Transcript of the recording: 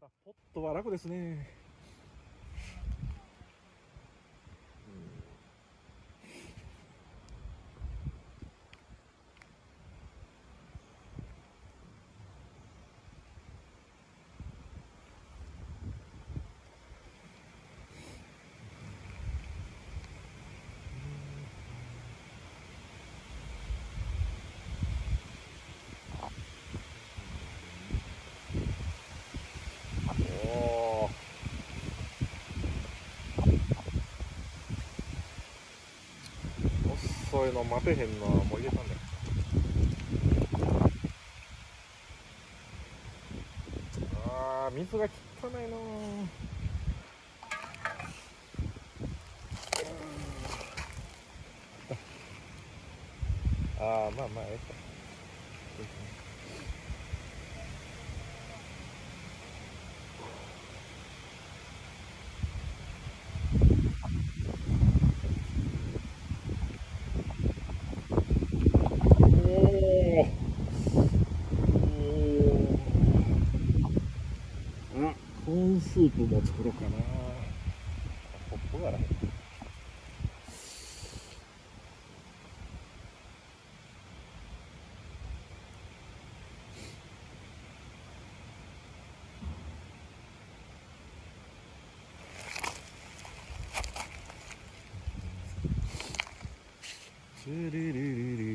たポットは楽ですねー遅いの待てへんな。もう入れたんだ。よあー水が汚いな。ああまあまあええかコーンスープも作ろうかな。ポップがらへんチュルルルルル